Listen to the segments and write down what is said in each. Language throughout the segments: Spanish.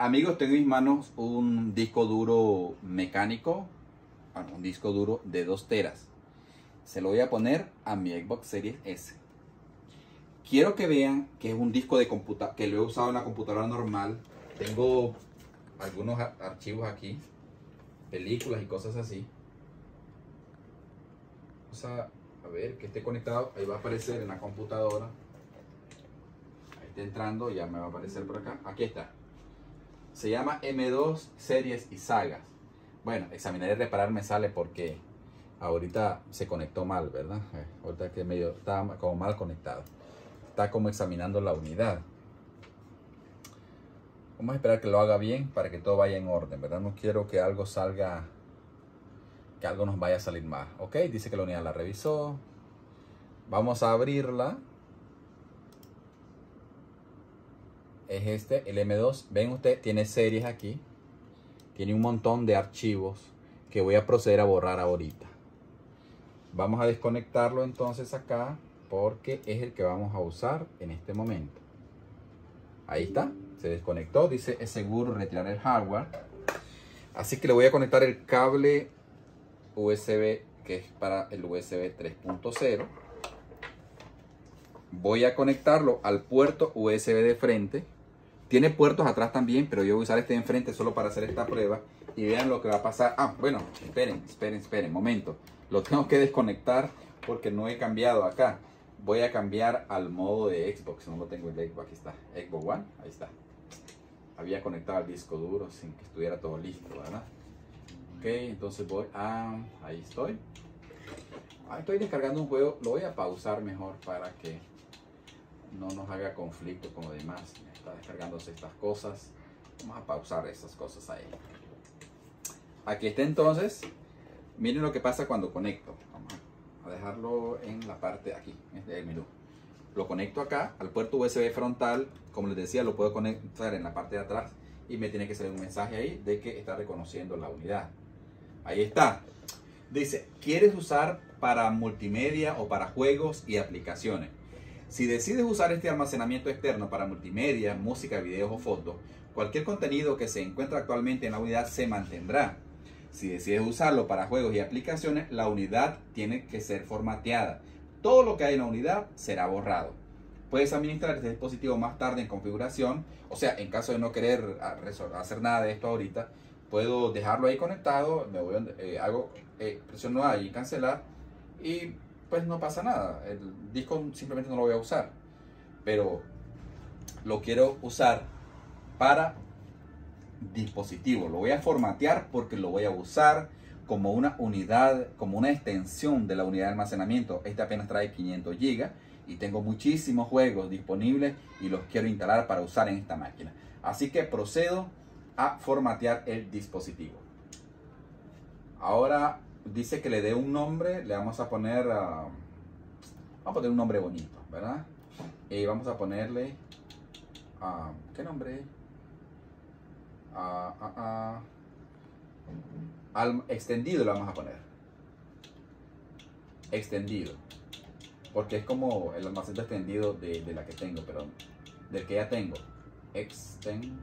Amigos, tengo en mis manos un disco duro mecánico, bueno, un disco duro de 2 teras. Se lo voy a poner a mi Xbox Series S. Quiero que vean que es un disco de computadora, que lo he usado en la computadora normal. Tengo algunos archivos aquí, películas y cosas así. Vamos a, a ver que esté conectado, ahí va a aparecer en la computadora. Ahí está entrando, ya me va a aparecer por acá. Aquí está. Se llama M2 Series y Sagas. Bueno, examinar y reparar me sale porque ahorita se conectó mal, ¿verdad? Eh, ahorita que medio está como mal conectado. Está como examinando la unidad. Vamos a esperar que lo haga bien para que todo vaya en orden, ¿verdad? No quiero que algo salga, que algo nos vaya a salir mal. Ok, dice que la unidad la revisó. Vamos a abrirla. Es este, el M2. Ven usted, tiene series aquí. Tiene un montón de archivos que voy a proceder a borrar ahorita. Vamos a desconectarlo entonces acá porque es el que vamos a usar en este momento. Ahí está, se desconectó. Dice es seguro retirar el hardware. Así que le voy a conectar el cable USB que es para el USB 3.0. Voy a conectarlo al puerto USB de frente tiene puertos atrás también, pero yo voy a usar este de enfrente solo para hacer esta prueba. Y vean lo que va a pasar. Ah, bueno, esperen, esperen, esperen, momento. Lo tengo que desconectar porque no he cambiado acá. Voy a cambiar al modo de Xbox. No lo tengo en Xbox, aquí está. Xbox One, ahí está. Había conectado al disco duro sin que estuviera todo listo, ¿verdad? Ok, entonces voy a... Ahí estoy. Ahí estoy descargando un juego. Lo voy a pausar mejor para que no nos haga conflicto con lo demás descargándose estas cosas. Vamos a pausar estas cosas ahí. Aquí está entonces. Miren lo que pasa cuando conecto. Vamos a dejarlo en la parte aquí, del menú. Lo conecto acá al puerto USB frontal. Como les decía, lo puedo conectar en la parte de atrás y me tiene que salir un mensaje ahí de que está reconociendo la unidad. Ahí está. Dice, ¿quieres usar para multimedia o para juegos y aplicaciones? Si decides usar este almacenamiento externo para multimedia, música, videos o fotos, cualquier contenido que se encuentra actualmente en la unidad se mantendrá. Si decides usarlo para juegos y aplicaciones, la unidad tiene que ser formateada. Todo lo que hay en la unidad será borrado. Puedes administrar este dispositivo más tarde en configuración, o sea, en caso de no querer hacer nada de esto ahorita, puedo dejarlo ahí conectado, me voy, eh, hago, eh, presiono ahí cancelar y pues no pasa nada. El disco simplemente no lo voy a usar. Pero lo quiero usar para dispositivo. Lo voy a formatear porque lo voy a usar como una unidad, como una extensión de la unidad de almacenamiento. Este apenas trae 500 GB y tengo muchísimos juegos disponibles y los quiero instalar para usar en esta máquina. Así que procedo a formatear el dispositivo. Ahora dice que le dé un nombre, le vamos a poner, ah, vamos a poner un nombre bonito, ¿verdad? Y vamos a ponerle, uh, ¿qué nombre? Uh, al extendido le vamos a poner. Extendido. Porque es como el almacén extendido de, la que tengo, perdón. Del que ya tengo. Extend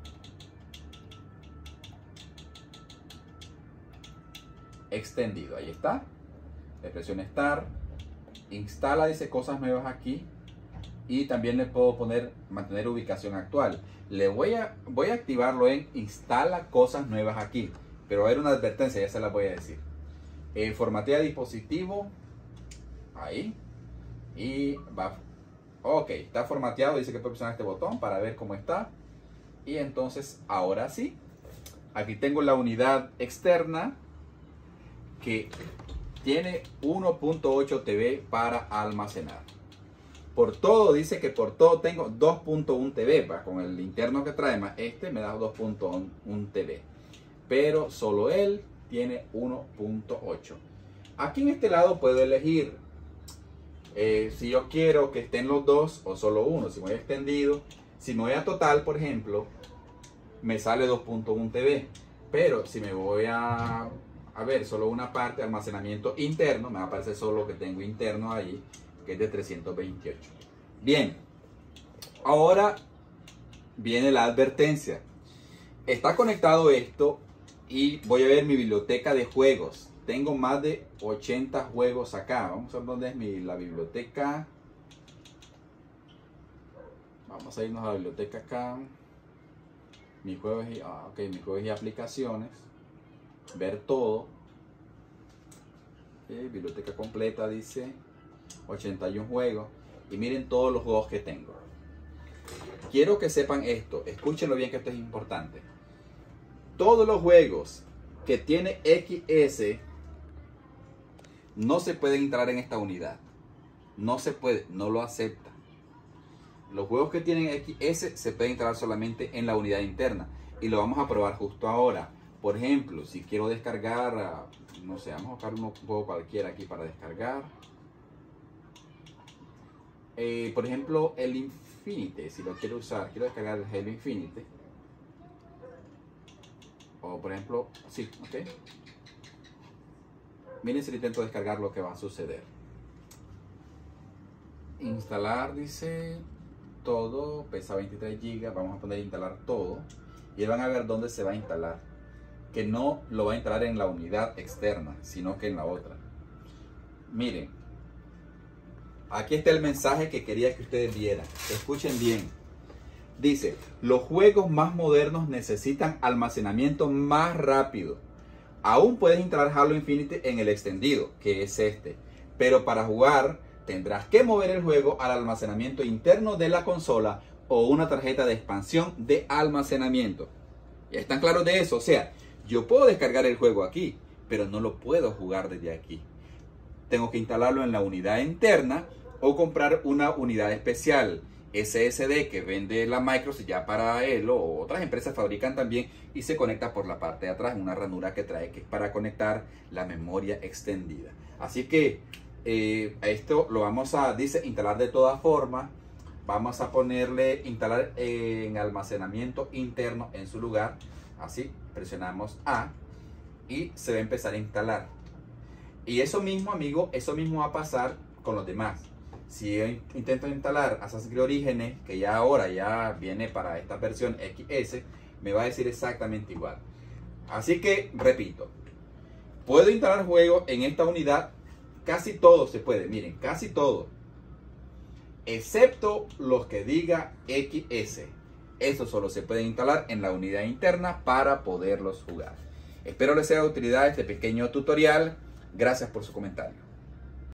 extendido. Ahí está. Le presiono Start. Instala, dice cosas nuevas aquí. Y también le puedo poner mantener ubicación actual. Le voy a, voy a activarlo en instala cosas nuevas aquí. Pero va a haber una advertencia, ya se la voy a decir. Eh, formatea dispositivo. Ahí. Y va. Ok, está formateado. Dice que puedo presionar este botón para ver cómo está. Y entonces, ahora sí. Aquí tengo la unidad externa que tiene 1.8 TV para almacenar. Por todo, dice que por todo tengo 2.1 TV. Con el interno que trae más este me da 2.1 TV. Pero solo él tiene 1.8. Aquí en este lado puedo elegir eh, si yo quiero que estén los dos o solo uno. Si me voy extendido, si me voy a total, por ejemplo, me sale 2.1 TV. Pero si me voy a a ver solo una parte de almacenamiento interno, me va a aparecer solo lo que tengo interno ahí, que es de 328. Bien, ahora viene la advertencia. está conectado esto y voy a ver mi biblioteca de juegos. Tengo más de 80 juegos acá. Vamos a ver dónde es mi, la biblioteca. Vamos a irnos a la biblioteca acá. Mis juegos y, ah, mis juegos y aplicaciones. Ver todo. biblioteca completa dice 81 juegos. Y miren todos los juegos que tengo. Quiero que sepan esto. Escúchenlo bien que esto es importante. Todos los juegos que tiene XS no se pueden entrar en esta unidad. No se puede, no lo acepta. Los juegos que tienen XS se pueden instalar solamente en la unidad interna. Y lo vamos a probar justo ahora. Por ejemplo, si quiero descargar, no sé, vamos a buscar un juego cualquiera aquí para descargar. Eh, por ejemplo, el Infinite, si lo quiero usar, quiero descargar el Halo Infinite. O por ejemplo, sí, ok. Miren si intento descargar lo que va a suceder. Instalar, dice todo, pesa 23 GB, vamos a poner instalar todo y van a ver dónde se va a instalar. Que no lo va a instalar en la unidad externa, sino que en la otra. Miren, aquí está el mensaje que quería que ustedes vieran. Escuchen bien. Dice, los juegos más modernos necesitan almacenamiento más rápido. Aún puedes instalar Halo Infinite en el extendido, que es este. Pero para jugar tendrás que mover el juego al almacenamiento interno de la consola o una tarjeta de expansión de almacenamiento. ¿Ya están claros de eso? O sea, yo puedo descargar el juego aquí, pero no lo puedo jugar desde aquí. Tengo que instalarlo en la unidad interna o comprar una unidad especial SSD que vende la Microsoft ya para él o otras empresas fabrican también y se conecta por la parte de atrás, una ranura que trae que es para conectar la memoria extendida. Así que eh, esto lo vamos a, dice, instalar de todas formas. Vamos a ponerle instalar en almacenamiento interno en su lugar. Así, presionamos A y se va a empezar a instalar. Y eso mismo, amigo, eso mismo va a pasar con los demás si yo intento instalar Assassin's Creed Origins, que ya ahora ya viene para esta versión XS, me va a decir exactamente igual. Así que, repito, puedo instalar juegos en esta unidad, casi todo se puede, miren, casi todo, excepto los que diga XS. Eso solo se puede instalar en la unidad interna para poderlos jugar. Espero les sea de utilidad este pequeño tutorial. Gracias por su comentario.